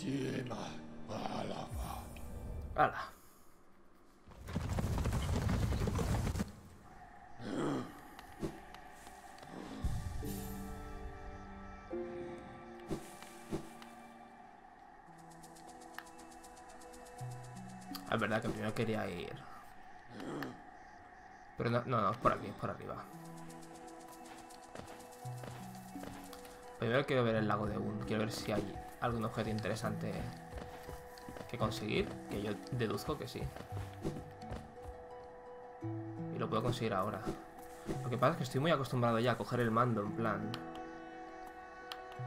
Hala. Ah, Es verdad que primero quería ir. Pero no, no, no, es por aquí, es por arriba. Primero quiero ver el lago de Un. Quiero ver si hay algún objeto interesante que conseguir. Que yo deduzco que sí. Y lo puedo conseguir ahora. Lo que pasa es que estoy muy acostumbrado ya a coger el mando en plan...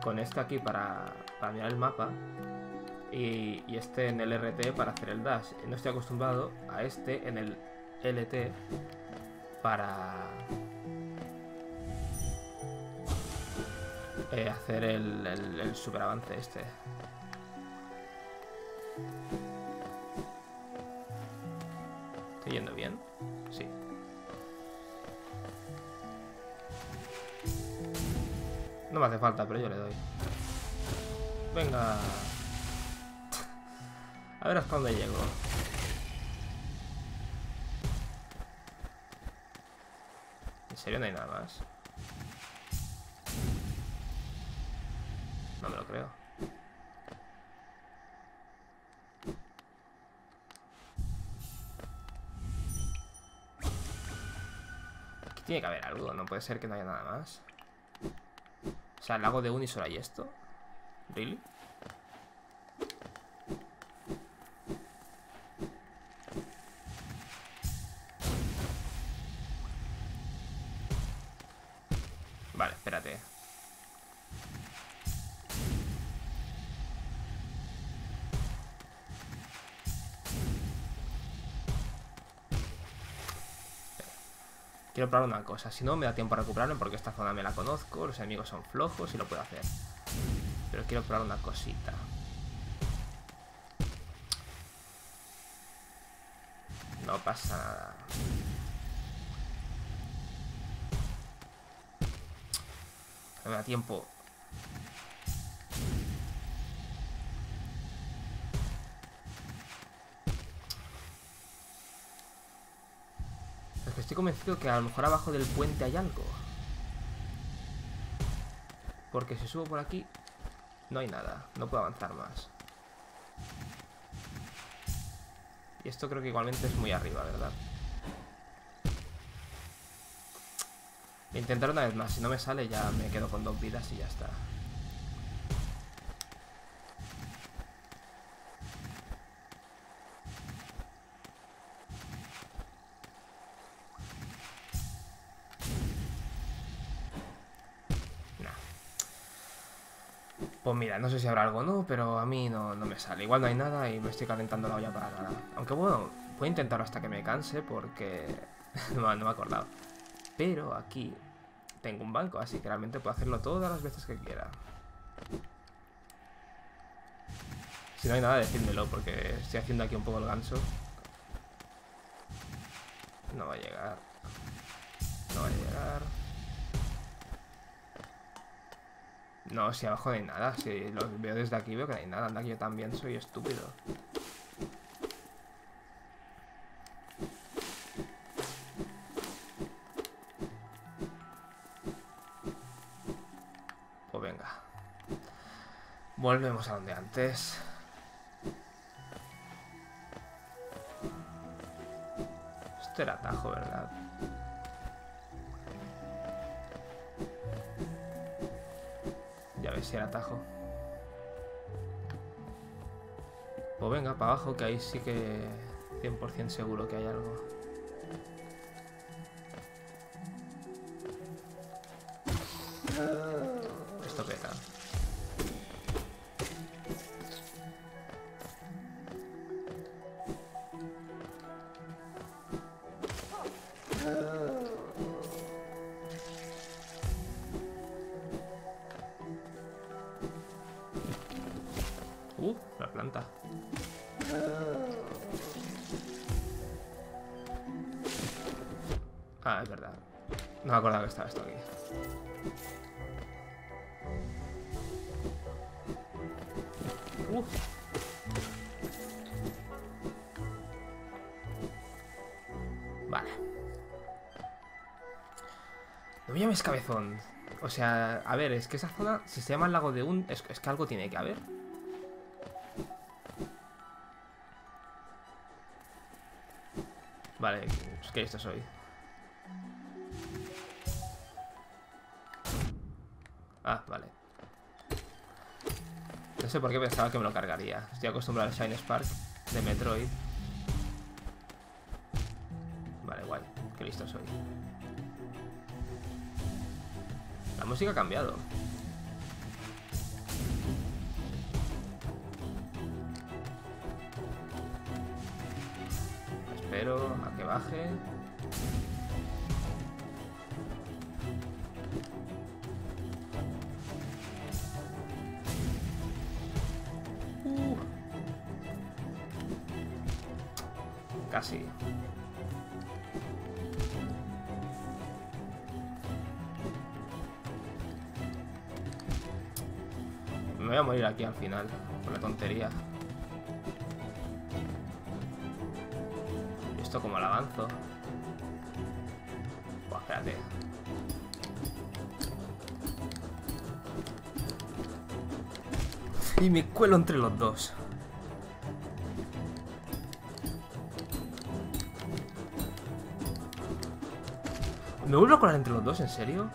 Con este aquí para, mirar el mapa y este en el RT para hacer el dash. No estoy acostumbrado a este en el LT para eh, hacer el, el, el super avance este. ¿Estoy yendo bien? Sí. No me hace falta, pero yo le doy. Venga. A ver hasta dónde llego. ¿En serio no hay nada más? No me lo creo. Aquí tiene que haber algo, no puede ser que no haya nada más. O sea, el lago de Uni solo hay esto. ¿Really? Quiero probar una cosa. Si no, me da tiempo a recuperarme porque esta zona me la conozco, los enemigos son flojos y lo puedo hacer. Pero quiero probar una cosita. No pasa nada. No me da tiempo. Estoy convencido que a lo mejor abajo del puente hay algo. Porque si subo por aquí, no hay nada. No puedo avanzar más. Y esto creo que igualmente es muy arriba, ¿verdad? Intentar una vez más. Si no me sale, ya me quedo con dos vidas y ya está. No sé si habrá algo o no, pero a mí no, no me sale. Igual no hay nada y me estoy calentando la olla para nada. Aunque bueno, a intentarlo hasta que me canse porque no, no me he acordado. Pero aquí tengo un banco, así que realmente puedo hacerlo todas las veces que quiera. Si no hay nada, decídmelo, porque estoy haciendo aquí un poco el ganso. No va a llegar. No va a llegar. No, si abajo no hay nada. Si lo veo desde aquí, veo que no hay nada. Anda, que yo también soy estúpido. Pues venga. Volvemos a donde antes. Este era atajo, ¿verdad? Era atajo. Pues venga, para abajo, que ahí sí que 100% seguro que hay algo. Llames cabezón. O sea, a ver, es que esa zona, si se llama el lago de un... Es, que algo tiene que haber. Vale, es que esto soy. Ah, vale. No sé por qué pensaba que me lo cargaría. Estoy acostumbrado al Shine Spark de Metroid. Vale, guay. Qué listo soy. La música ha cambiado. Espero a que baje. Uh. Casi. A morir aquí al final, por la tontería. ¿Y esto como lo avanzo? Buah, espérate. Y me cuelo entre los dos. ¿Me vuelvo a colar entre los dos? ¿En serio?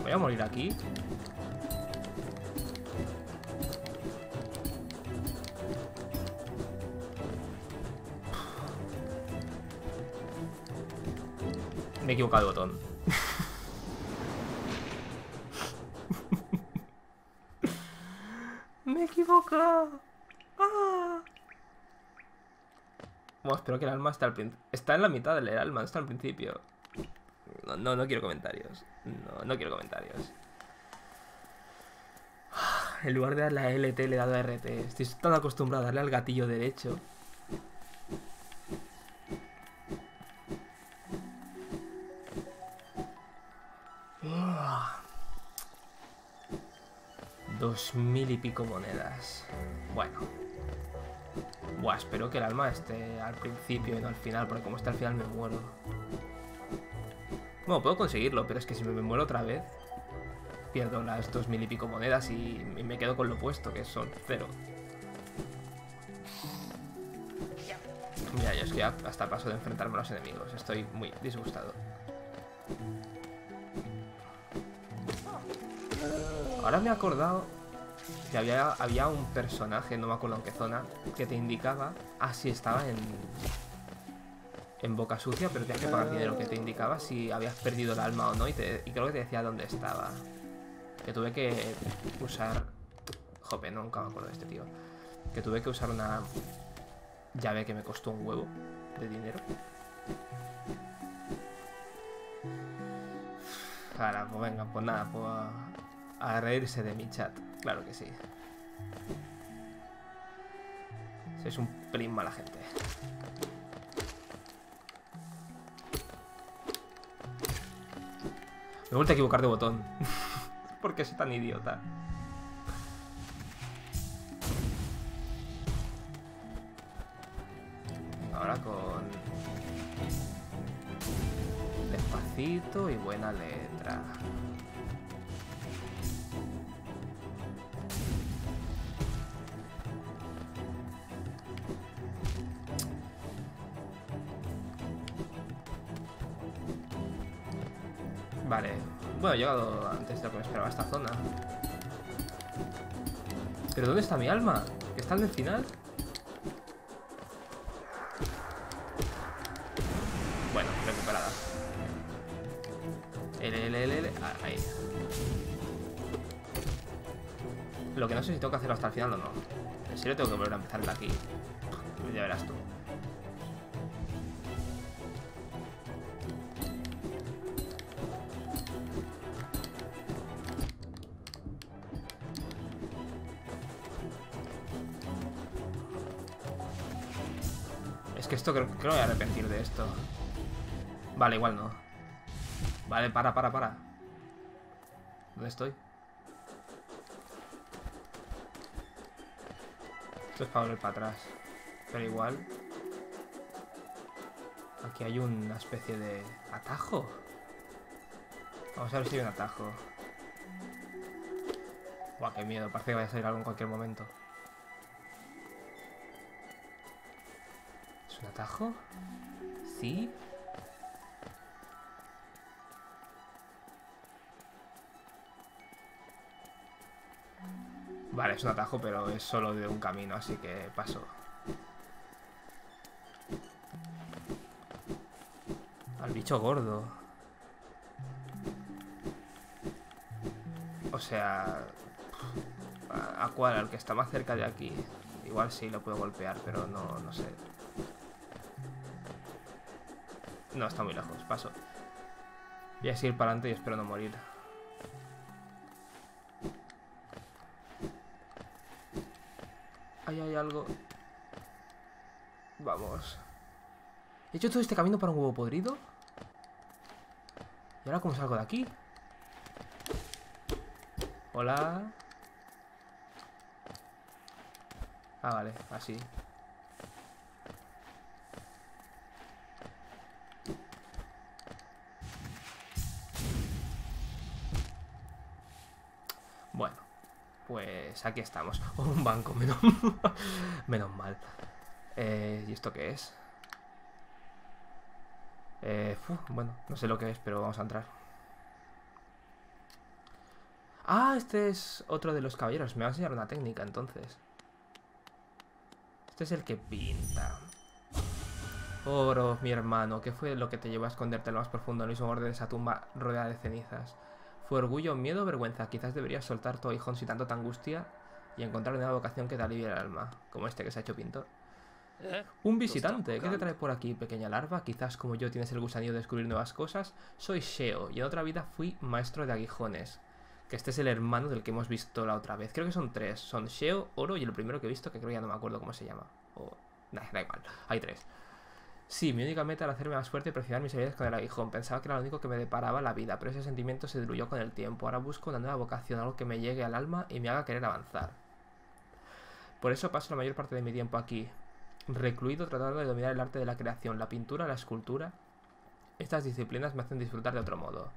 ¿Voy a morir aquí? Me he equivocado de botón. Me he equivocado. Ah. Bueno, espero que el alma está al principio. Está en la mitad del alma, no está al principio. No, no, no quiero comentarios. No, no quiero comentarios. En lugar de darle a LT le he dado a RT. Estoy tan acostumbrado a darle al gatillo derecho. Dos mil y pico monedas. Bueno. Buah, espero que el alma esté al principio y no al final, porque como está al final me muero. Bueno, puedo conseguirlo, pero es que si me muero otra vez, pierdo las dos mil y pico monedas y me quedo con lo puesto, que son cero. Mira, yo es que hasta paso de enfrentarme a los enemigos. Estoy muy disgustado. Ahora me he acordado que había, había un personaje, no me acuerdo en qué zona, que te indicaba... Ah, sí, estaba en... En Boca Sucia, pero tenías que pagar dinero, que te indicaba si habías perdido el alma o no, y, creo que te decía dónde estaba. Que tuve que usar... Jope, nunca me acuerdo de este tío. Que tuve que usar una llave que me costó un huevo de dinero. Ahora, pues venga, pues nada, pues a reírse de mi chat. Claro que sí. Sois un pelín mala gente. Me he vuelto a equivocar de botón. ¿Por qué soy tan idiota? Ahora con... Despacito y buena letra. He llegado antes de lo que me esperaba esta zona. ¿Pero dónde está mi alma? ¿Que está en el final? Bueno, recuperada. L, L, L, L. Ah, ahí. Lo que no sé si tengo que hacerlo hasta el final o no. En serio tengo que volver a empezar de aquí. Esto creo, creo que voy a arrepentir de esto. Vale, igual no. Vale, para, para, para. ¿Dónde estoy? Esto es para volver para atrás. Pero igual... Aquí hay una especie de atajo. Vamos a ver si hay un atajo. Buah, qué miedo. Parece que vaya a salir algo en cualquier momento. Atajo? ¿Sí? Vale, es un atajo, pero es solo de un camino, así que paso. Al bicho gordo. O sea... ¿A cuál? Al que está más cerca de aquí. Igual sí lo puedo golpear, pero no, no sé. No, está muy lejos. Paso. Voy a seguir para adelante y espero no morir. Ahí hay algo. Vamos. ¿He hecho todo este camino para un huevo podrido? ¿Y ahora cómo salgo de aquí? Hola. Ah, vale, así. Pues aquí estamos. un banco, menos, menos mal. Eh, ¿Y esto qué es? Eh, bueno, no sé lo que es, pero vamos a entrar. Ah, este es otro de los caballeros. Me va a enseñar una técnica, entonces. Este es el que pinta. Oro, mi hermano, ¿qué fue lo que te llevó a esconderte en lo más profundo, en el mismo borde de esa tumba rodeada de cenizas? ¿Fue orgullo, miedo o vergüenza? Quizás deberías soltar tu hijón si tanto te angustia y encontrar una vocación que te alivie el alma, como este que se ha hecho pintor. Eh, Un visitante, ¿qué te trae por aquí, pequeña larva? Quizás como yo tienes el gusanillo de descubrir nuevas cosas. Soy Sheo y en otra vida fui maestro de aguijones. Que este es el hermano del que hemos visto la otra vez. Creo que son tres. Son Sheo, Oro y el primero que he visto, que creo que ya no me acuerdo cómo se llama. O... Nah, da igual. Hay tres. Sí, mi única meta era hacerme más fuerte y perfeccionar mis habilidades con el aguijón. Pensaba que era lo único que me deparaba la vida, pero ese sentimiento se diluyó con el tiempo. Ahora busco una nueva vocación, algo que me llegue al alma y me haga querer avanzar. Por eso paso la mayor parte de mi tiempo aquí, recluido tratando de dominar el arte de la creación, la pintura, la escultura. Estas disciplinas me hacen disfrutar de otro modo.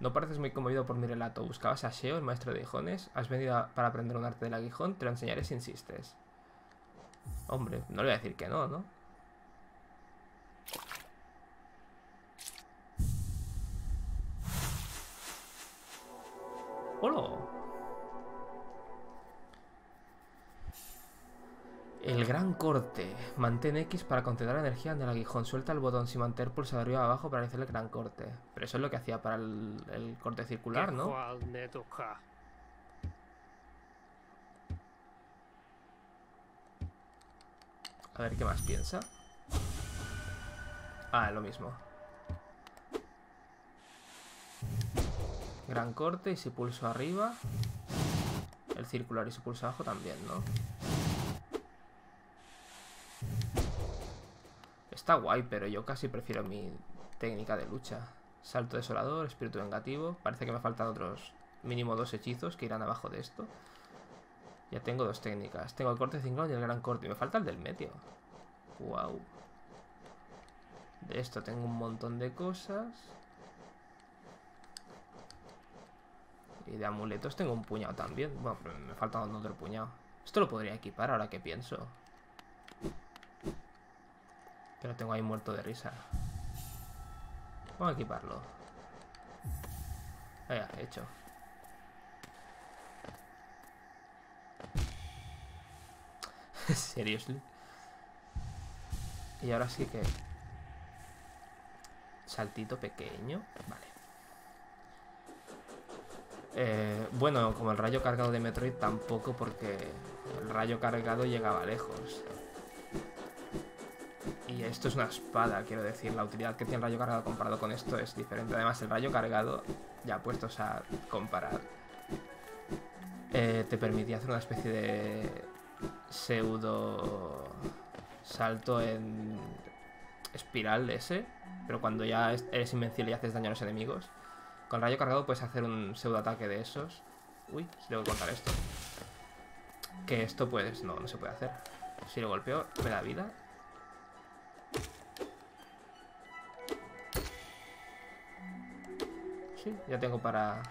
No pareces muy conmovido por mi relato. ¿Buscabas a Sheo, el maestro de aguijones? ¿Has venido para aprender un arte del aguijón? Te lo enseñaré si insistes. Hombre, no le voy a decir que no, ¿no? ¡Hola! El gran corte. Mantén X para concentrar energía en el aguijón. Suelta el botón sin mantener pulsado arriba abajo para hacer el gran corte. Pero eso es lo que hacía para el, el corte circular, ¿no? A ver qué más piensa. Ah, lo mismo. Gran corte y si pulso arriba... El circular y si pulso abajo también, ¿no? Está guay, pero yo casi prefiero mi técnica de lucha. Salto desolador, espíritu vengativo. Parece que me faltan otros mínimo dos hechizos que irán abajo de esto. Ya tengo dos técnicas. Tengo el corte ciclón y el gran corte. Y me falta el del medio. Wow. De esto tengo un montón de cosas. Y de amuletos tengo un puñado también. Bueno, pero me falta otro puñado. Esto lo podría equipar ahora que pienso. Pero tengo ahí muerto de risa. Vamos a equiparlo. Vaya, hecho. Seriously. Y ahora sí que... Saltito pequeño. Vale. Eh, bueno, como el rayo cargado de Metroid tampoco porque el rayo cargado llegaba lejos. Y esto es una espada, quiero decir. La utilidad que tiene el rayo cargado comparado con esto es diferente. Además, el rayo cargado, ya puestos a comparar, eh, te permitía hacer una especie de pseudo salto en espiral ese. Pero cuando ya eres invencible y haces daño a los enemigos. Con rayo cargado puedes hacer un pseudo ataque de esos. Uy, si tengo que cortar esto. Que esto pues no, no se puede hacer. Si lo golpeo, me da vida. Sí, ya tengo para...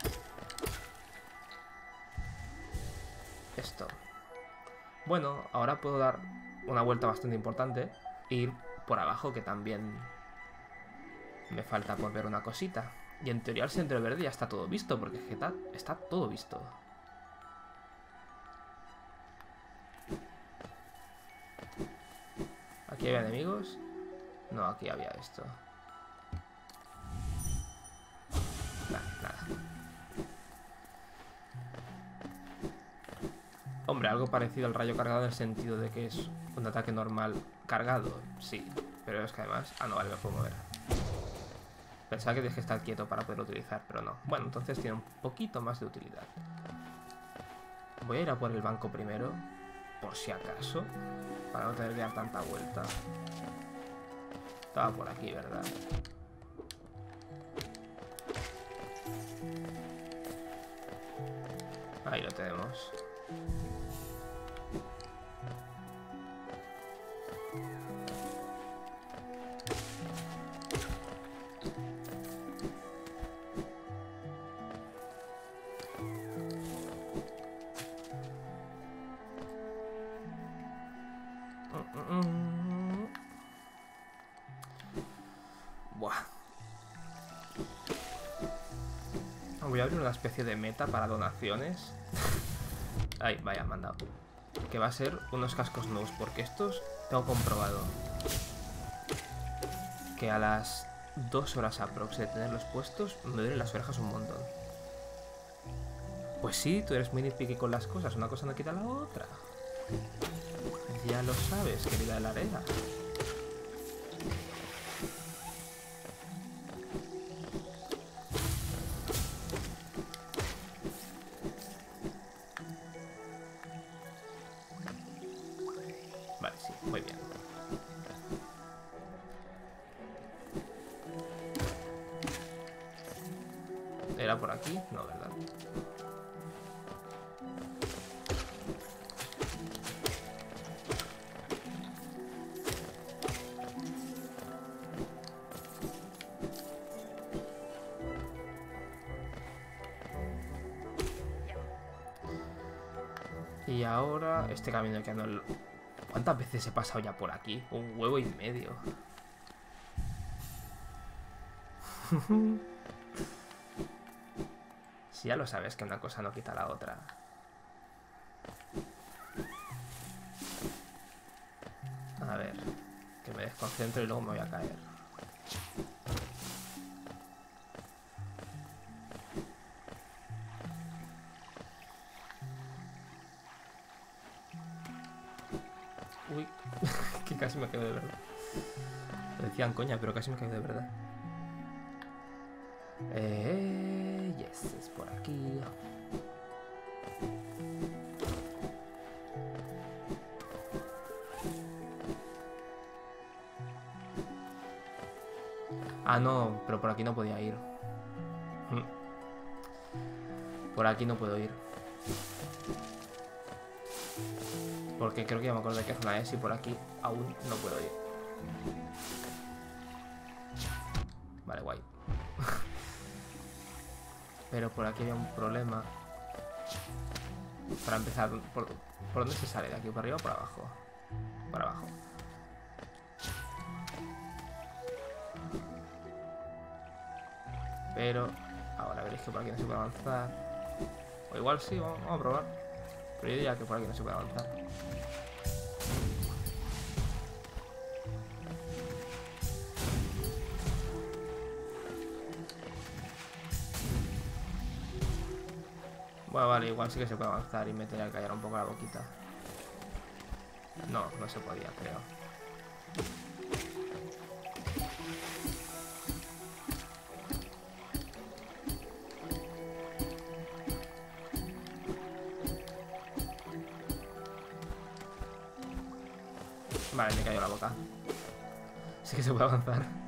Esto. Bueno, ahora puedo dar una vuelta bastante importante. Ir por abajo, que también me falta por ver una cosita. Y en teoría el centro verde ya está todo visto, porque está, está todo visto. ¿Aquí había enemigos? No, aquí había esto. nada. Hombre, algo parecido al rayo cargado en el sentido de que es un ataque normal cargado, sí. Pero es que además... Ah, no, vale, me puedo mover. Pensaba que tienes que estar quieto para poder utilizar, pero no. Bueno, entonces tiene un poquito más de utilidad. Voy a ir a por el banco primero, por si acaso, para no tener que dar tanta vuelta. Estaba por aquí, ¿verdad? Ahí lo tenemos. Una especie de meta para donaciones. Ay, vaya, mandado. Que va a ser unos cascos nuevos, porque estos tengo comprobado que a las dos horas aprox de tenerlos puestos me duelen las orejas un montón. Pues sí, tú eres muy piqui con las cosas, una cosa no quita la otra. Ya lo sabes, querida de la arena. Que no... ¿Cuántas veces he pasado ya por aquí? Un huevo y medio. si ya lo sabes que una cosa no quita la otra. A ver, que me desconcentro y luego me voy a caer. Me quedo de verdad. Decían coña, pero casi me quedo de verdad. Eh, yes, es por aquí. Ah, no, pero por aquí no podía ir. Mm. Por aquí no puedo ir. Porque creo que ya me acuerdo de qué zona es y por aquí aún no puedo ir. Vale, guay. Pero por aquí había un problema. Para empezar, ¿por, ¿por dónde se sale? ¿De aquí para arriba o por abajo? Para abajo. Pero ahora veréis que por aquí no se puede avanzar. O igual sí, vamos a probar. Pero yo diría que por aquí no se puede avanzar. Bueno, vale, igual sí que se puede avanzar y me tenía que callar un poco la boquita. No, no se podía, creo. Vale, me cayó la boca. Sí que se puede avanzar.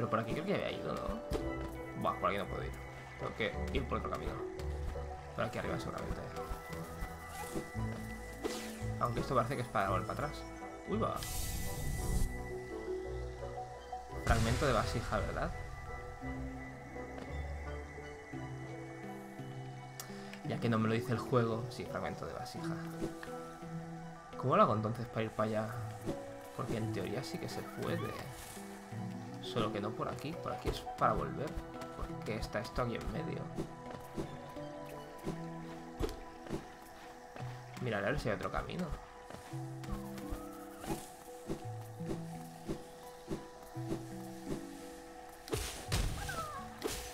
Pero por aquí creo que había ido, ¿no? Buah, por aquí no puedo ir. Tengo que ir por otro camino. Por aquí arriba seguramente. Aunque esto parece que es para volver para atrás. Uy, va. Fragmento de vasija, ¿verdad? Ya que no me lo dice el juego, sí, fragmento de vasija. ¿Cómo lo hago entonces para ir para allá? Porque en teoría sí que se puede. Solo que no por aquí. Por aquí es para volver. Porque está esto aquí en medio. Mira, a ver si hay otro camino.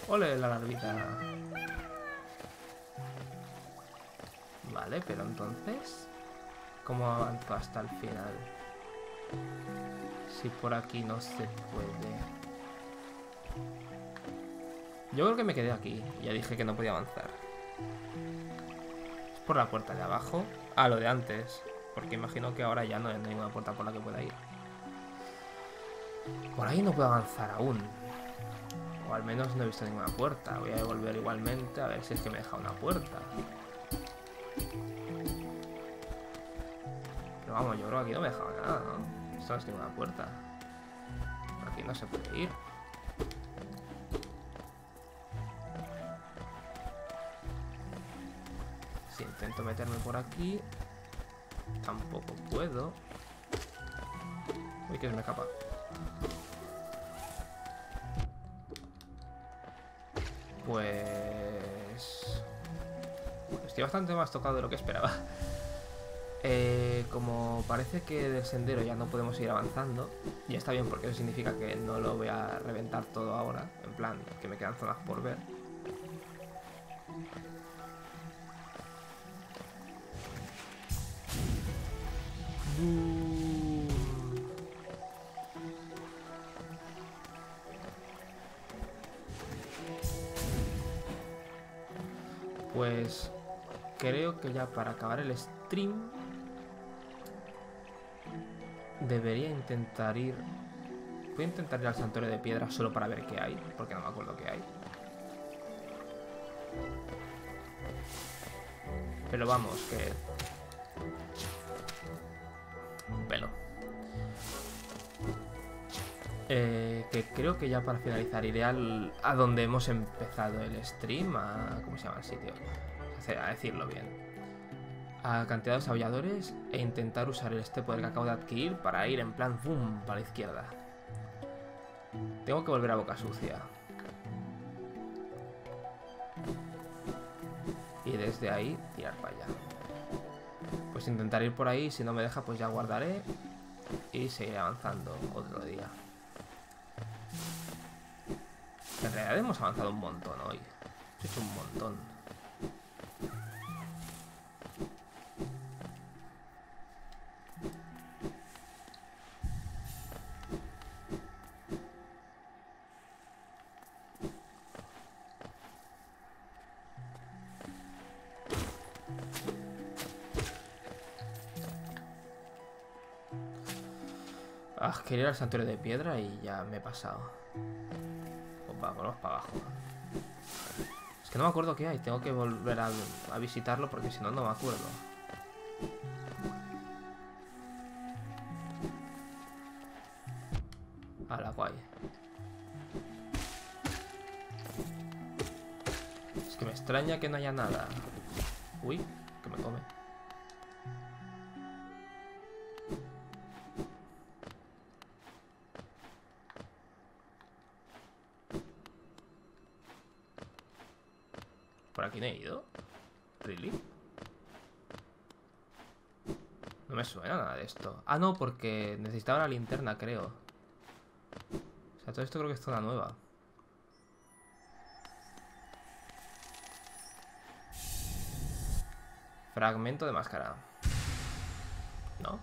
Ole, la larvita. Vale, pero entonces... ¿Cómo avanzo hasta el final? Si por aquí no se puede... Yo creo que me quedé aquí. Ya dije que no podía avanzar. Es por la puerta de abajo. Ah, lo de antes. Porque imagino que ahora ya no hay ninguna puerta por la que pueda ir. Por ahí no puedo avanzar aún. O al menos no he visto ninguna puerta. Voy a volver igualmente a ver si es que me deja una puerta. Pero vamos, yo creo que aquí no me dejado nada, ¿no? No es ninguna puerta. Por aquí no se puede ir. Si intento meterme por aquí, tampoco puedo. Uy, que se me escapa. Pues... Estoy bastante más tocado de lo que esperaba. Eh, como parece que del sendero ya no podemos ir avanzando, y está bien porque eso significa que no lo voy a reventar todo ahora, en plan, que me quedan zonas por ver. Pues creo que ya para acabar el stream debería intentar ir... Voy a intentar ir al santuario de piedra solo para ver qué hay, porque no me acuerdo qué hay. Pero vamos, que... Un pelo. Eh, que creo que ya para finalizar iré al, a donde hemos empezado el stream, a... ¿Cómo se llama el sitio? A decirlo bien. A cantidades aulladores e intentar usar este poder que acabo de adquirir para ir en plan boom para la izquierda. Tengo que volver a boca sucia. Y desde ahí tirar para allá. Pues intentar ir por ahí, si no me deja pues ya guardaré y seguiré avanzando otro día. En realidad hemos avanzado un montón hoy. He hecho un montón. Ir al santuario de piedra y ya me he pasado. Pues vamos para abajo. Es que no me acuerdo qué hay. Tengo que volver a, a visitarlo porque si no, no me acuerdo. A la guay. Es que me extraña que no haya nada. Uy, que me come. Esto. Ah, no, porque necesitaba la linterna, creo. O sea, todo esto creo que es zona nueva. Fragmento de máscara. ¿No?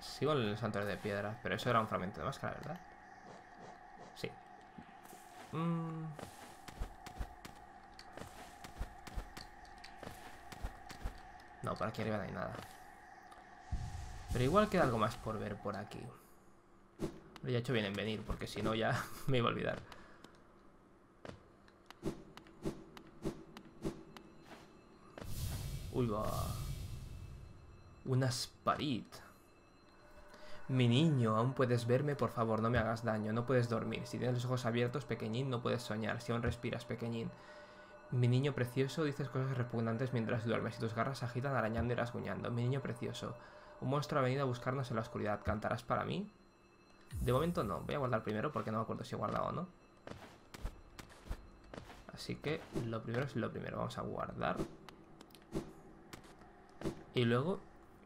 Sigo en el santuario de piedra, pero eso era un fragmento de máscara, ¿verdad? Sí. Mm. No, por aquí arriba no hay nada. Pero igual queda algo más por ver por aquí. Lo he hecho bien en venir, porque si no ya me iba a olvidar. Uy, va. Una Sparit. Mi niño, aún puedes verme, por favor, no me hagas daño. No puedes dormir. Si tienes los ojos abiertos, pequeñín, no puedes soñar. Si aún respiras, pequeñín. Mi niño precioso, dices cosas repugnantes mientras duermes y tus garras se agitan arañando y rasguñando. Mi niño precioso, un monstruo ha venido a buscarnos en la oscuridad. ¿Cantarás para mí? De momento no. Voy a guardar primero porque no me acuerdo si he guardado o no. Así que lo primero es lo primero. Vamos a guardar. Y luego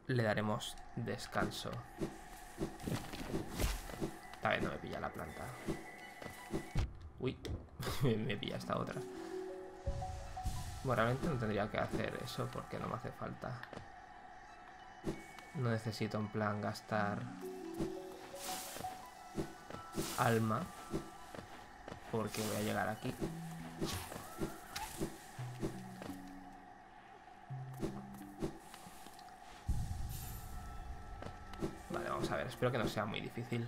le daremos descanso. Esta vez no me pilla la planta. Uy, me pilla esta otra. Bueno, realmente no tendría que hacer eso porque no me hace falta. No necesito en plan gastar alma porque voy a llegar aquí. Espero que no sea muy difícil.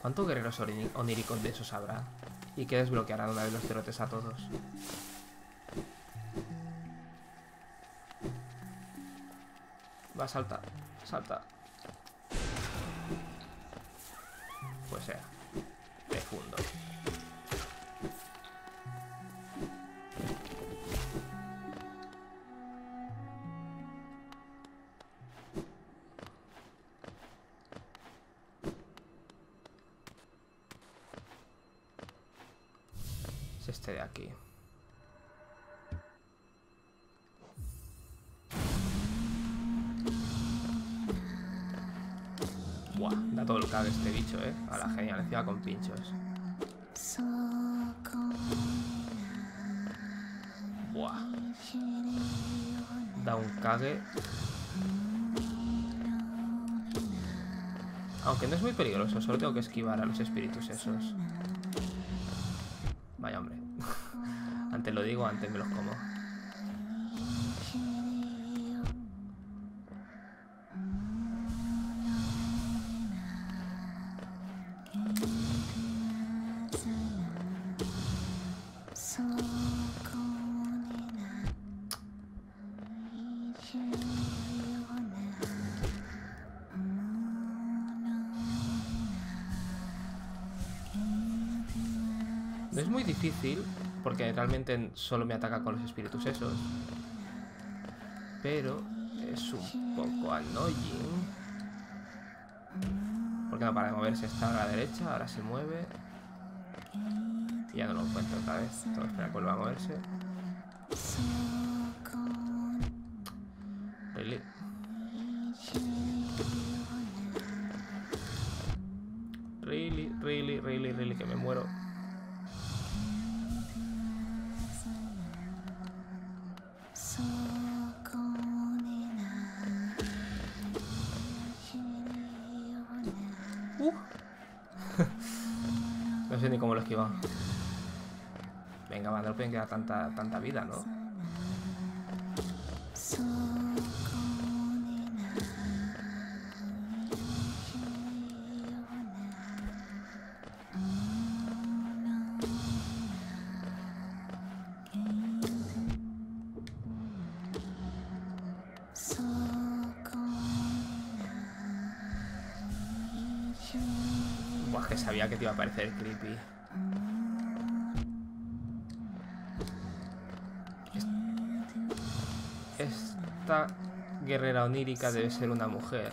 ¿Cuántos guerreros oníricos de esos habrá? ¿Y qué desbloquearán una vez los derrotes a todos? Va, salta, salta. Pues sea. Con pinchos. Da un cague. Aunque no es muy peligroso, solo tengo que esquivar a los espíritus esos. Vaya hombre. antes lo digo, antes me los como. Muy difícil, porque realmente solo me ataca con los espíritus esos. Pero es un poco annoying. Porque no para de moverse, está a la derecha, ahora se mueve. Y ya no lo encuentro otra vez. Todo espera que vuelva a moverse. Tanta, tanta vida, ¿no? que sabía que te iba a parecer creepy. Guerrera onírica debe ser una mujer.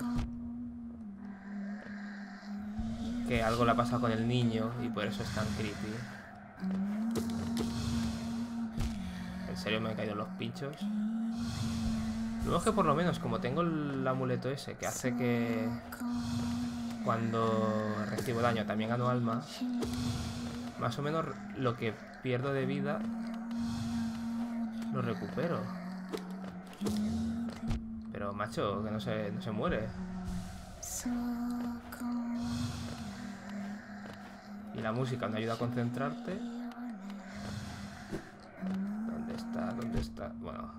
Que algo le ha pasado con el niño y por eso es tan creepy. En serio me han caído los pinchos. Luego que por lo menos, como tengo el amuleto ese que hace que cuando recibo daño también gano alma. Más o menos lo que pierdo de vida lo recupero. Macho, que no se, no se muere. Y la música me ayuda a concentrarte. ¿Dónde está? ¿Dónde está? Bueno,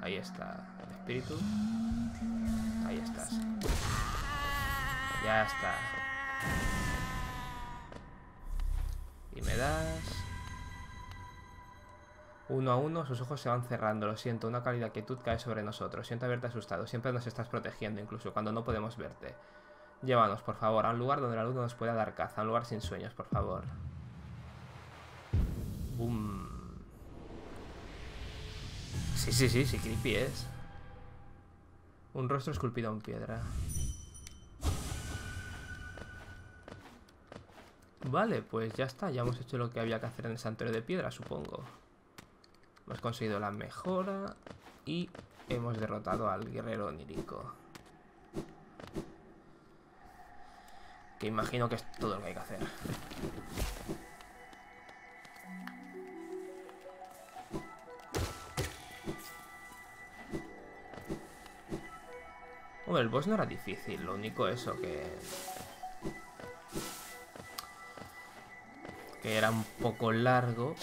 ahí está el espíritu. Ahí estás. Ya está. Uno a uno sus ojos se van cerrando. Lo siento, una cálida quietud cae sobre nosotros. Siento haberte asustado. Siempre nos estás protegiendo, incluso cuando no podemos verte. Llévanos, por favor, a un lugar donde la luz nos pueda dar caza. A un lugar sin sueños, por favor. Boom. Sí, sí, sí, sí, creepy es. Un rostro esculpido en piedra. Vale, pues ya está. Ya hemos hecho lo que había que hacer en el santuario de piedra, supongo. Hemos conseguido la mejora y hemos derrotado al guerrero onírico. Que imagino que es todo lo que hay que hacer. Hombre, el boss no era difícil, lo único eso que... Que era un poco largo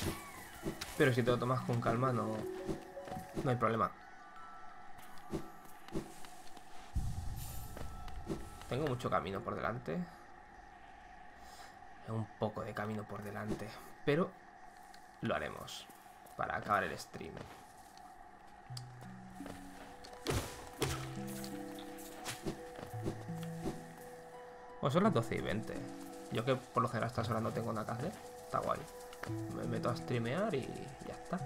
pero si te lo tomas con calma, no, no hay problema. Tengo mucho camino por delante. Un poco de camino por delante. Pero lo haremos para acabar el stream. Pues son las 12 y 20. Yo que por lo general a estas horas no tengo nada que hacer. Está guay. Me meto a streamear y ya está.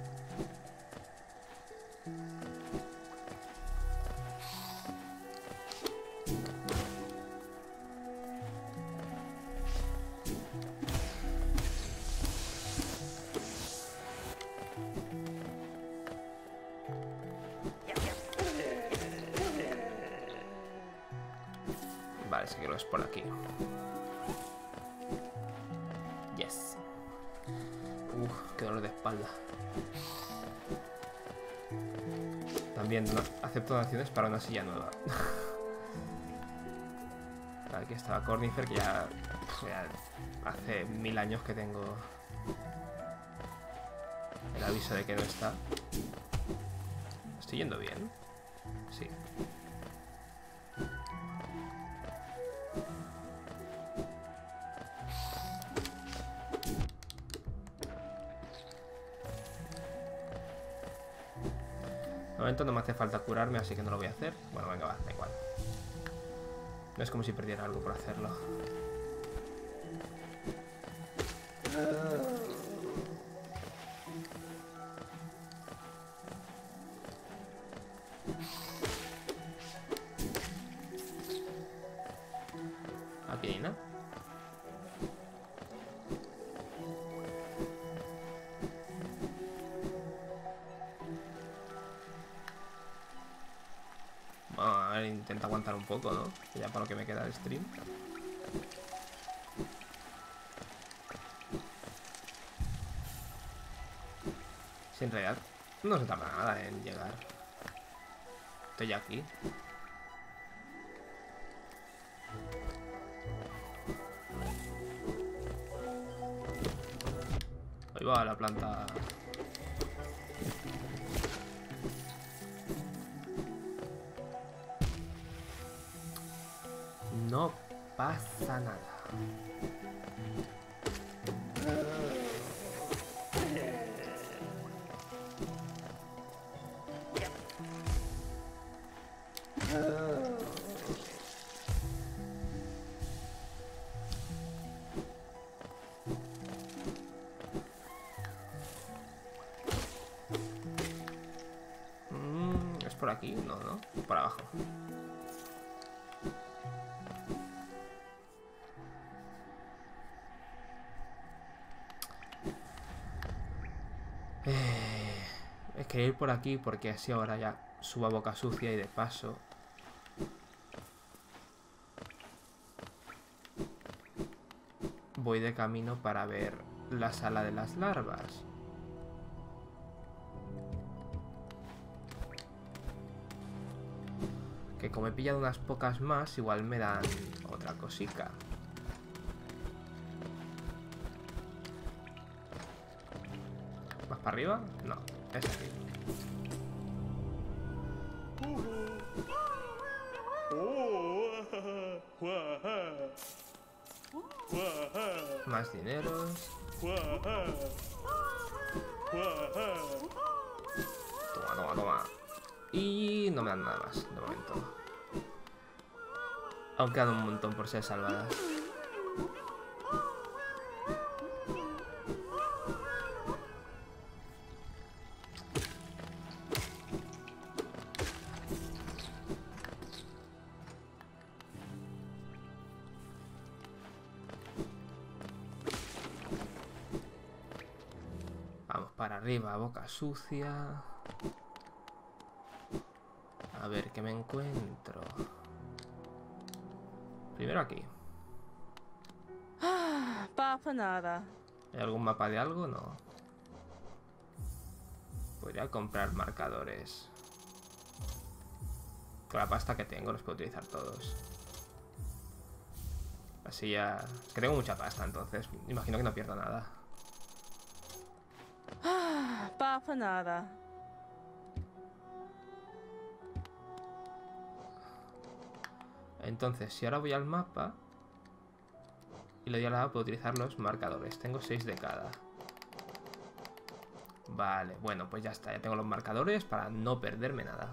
Una silla nueva. Aquí estaba Cornifer, que ya, hace mil años que tengo el aviso de que no está. ¿Estoy yendo bien? Hace falta curarme, así que no lo voy a hacer. Bueno, venga, va, da igual. No es como si perdiera algo por hacerlo. Intenta aguantar un poco, ¿no? Ya para lo que me queda el stream. Sin realidad no se tarda nada en llegar. Estoy ya aquí. Que ir por aquí porque así ahora ya suba boca sucia y de paso... Voy de camino para ver la sala de las larvas. Que como he pillado unas pocas más, igual me dan otra cosica. ¿Más para arriba? No, más dinero. Toma, toma, toma. Y no me dan nada más, de momento. Aún quedan un montón por ser salvadas. Para arriba, boca sucia. A ver, ¿qué me encuentro? Primero aquí. Papa nada. ¿Hay algún mapa de algo? No. Podría comprar marcadores. Con la pasta que tengo los puedo utilizar todos. Así ya... Es que tengo mucha pasta, entonces imagino que no pierdo nada. Nada. Entonces, si ahora voy al mapa y le doy a la A, puedo utilizar los marcadores. Tengo 6 de cada. Vale, bueno, pues ya está. Ya tengo los marcadores para no perderme nada.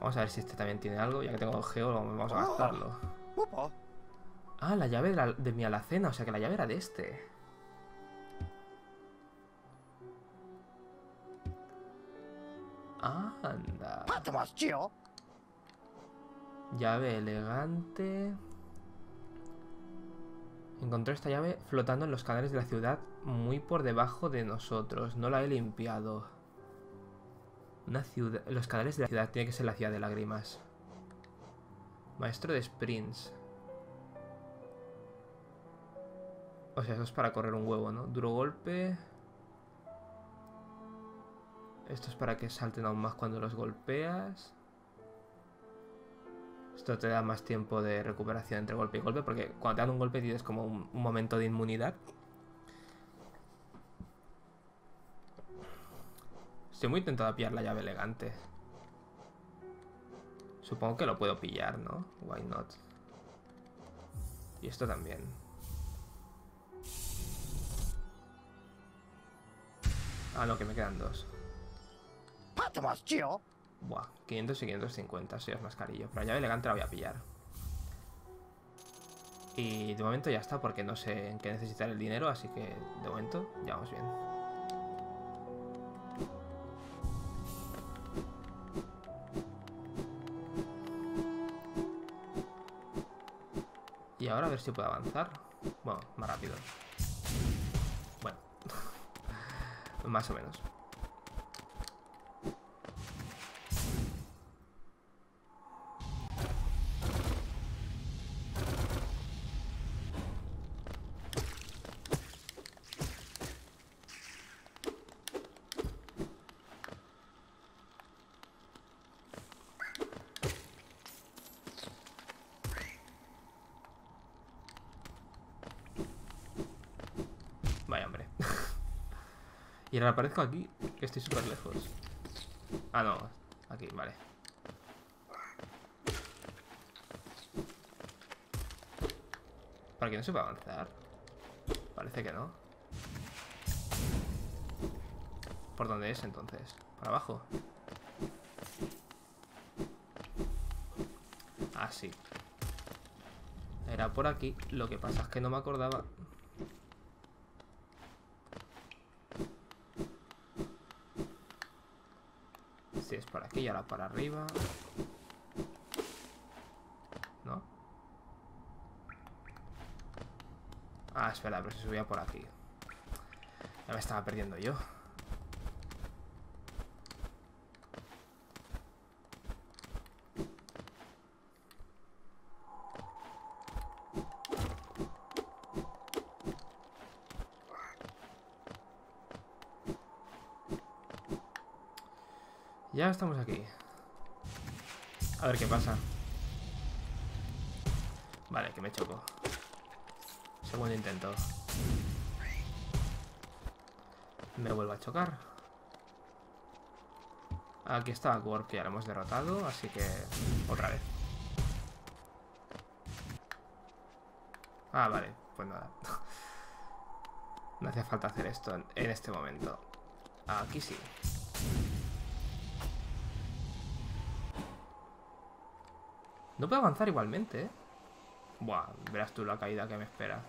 Vamos a ver si este también tiene algo. Ya que tengo el geo, vamos a gastarlo. Ah, la llave de, la- de mi alacena. O sea que la llave era de este. Anda. Llave elegante. Encontré esta llave flotando en los canales de la ciudad muy por debajo de nosotros. No la he limpiado. Una ciudad... Los canales de la ciudad. Tiene que ser la ciudad de lágrimas. Maestro de sprints. O sea, eso es para correr un huevo, ¿no? Duro golpe. Esto es para que salten aún más cuando los golpeas. Esto te da más tiempo de recuperación entre golpe y golpe, porque cuando te dan un golpe tienes como un, momento de inmunidad. Estoy muy tentado a pillar la llave elegante. Supongo que lo puedo pillar, ¿no? Why not? Y esto también. Ah, no, que me quedan dos. Buah, 500 y 550, sí, es más carillo. Pero la llave elegante la voy a pillar. Y de momento ya está, porque no sé en qué necesitar el dinero, así que de momento ya vamos bien. Y ahora a ver si puedo avanzar. Bueno, más rápido. Bueno. Más o menos. Vaya hombre. Y ahora aparezco aquí, que estoy súper lejos. Ah, no. Aquí, vale. ¿Para que no se puede avanzar? Parece que no. ¿Por dónde es entonces? ¿Para abajo? Ah, sí. Era por aquí. Lo que pasa es que no me acordaba. Si es por aquí y ahora para arriba. ¿No? Ah, espera, pero se subía por aquí. Ya me estaba perdiendo yo. Ya estamos aquí. A ver qué pasa. Vale, que me choco. Segundo intento. Me vuelvo a chocar. Aquí está Warp, que ya lo hemos derrotado, así que otra vez. Ah, vale, pues nada. No hacía falta hacer esto en este momento. Aquí sí. No puedo avanzar igualmente, ¿eh? Buah, verás tú la caída que me espera.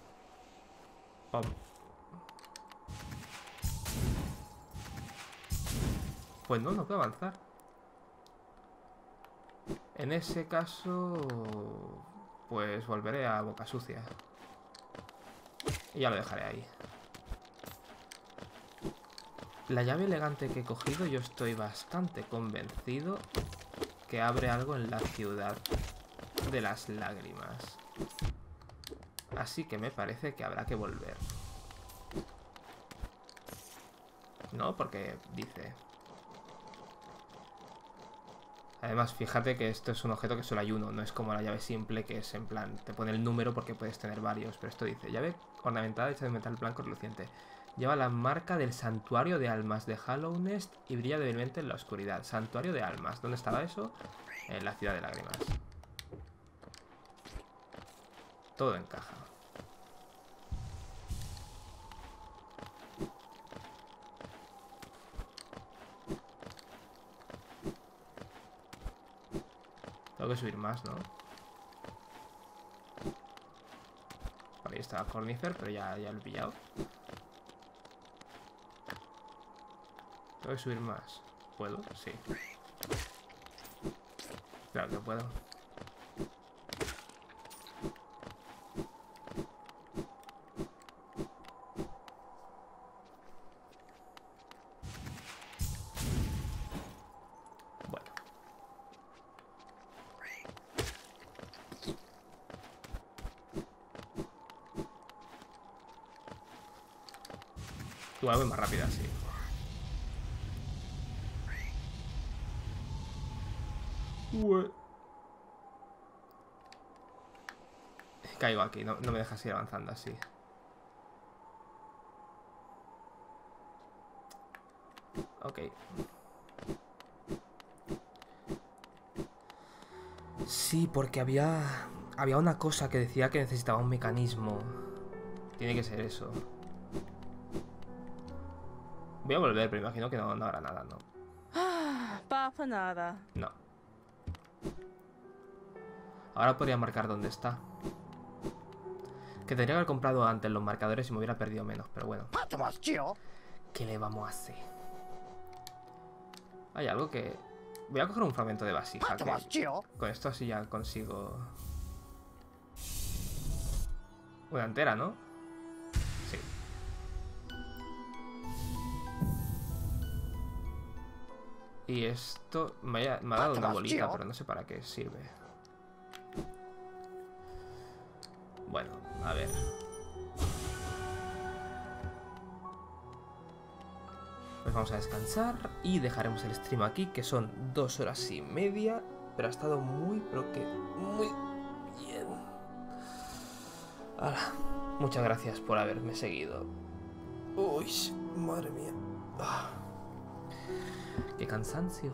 Pues no, no puedo avanzar. En ese caso... Pues volveré a boca sucia. Y ya lo dejaré ahí. La llave elegante que he cogido yo estoy bastante convencido que abre algo en la ciudad de las lágrimas. Así que me parece que habrá que volver. No, porque dice... Además, fíjate que esto es un objeto que solo hay uno, no es como la llave simple que es en plan, te pone el número porque puedes tener varios, pero esto dice, llave ornamentada hecha de metal blanco reluciente. Lleva la marca del santuario de almas de Hallownest y brilla débilmente en la oscuridad. Santuario de almas, ¿dónde estaba eso? En la ciudad de lágrimas. Todo encaja. Tengo que subir más, ¿no? Ahí está Cornifer, pero ya, ya lo he pillado. Tengo que subir más. ¿Puedo? Sí. Claro que puedo. Bueno. Voy más rápida, sí. Ue. Caigo aquí, no, no me dejas ir avanzando así. Ok. Sí, porque había... Había una cosa que decía que necesitaba un mecanismo. Tiene que ser eso. Voy a volver, pero imagino que no, no habrá nada, ¿no? Papa nada. No. Ahora podría marcar dónde está. Que tendría que haber comprado antes los marcadores y me hubiera perdido menos, pero bueno. ¿Qué le vamos a hacer? Hay algo que... Voy a coger un fragmento de vasija. que con esto así ya consigo... Una entera, ¿no? Y esto me ha, me ha dado una bolita, pero no sé para qué sirve. Bueno, a ver. Pues vamos a descansar y dejaremos el stream aquí, que son dos horas y media, pero ha estado muy, pero que muy bien. Muchas gracias por haberme seguido. Uy, madre mía. Ah, qué cansancio.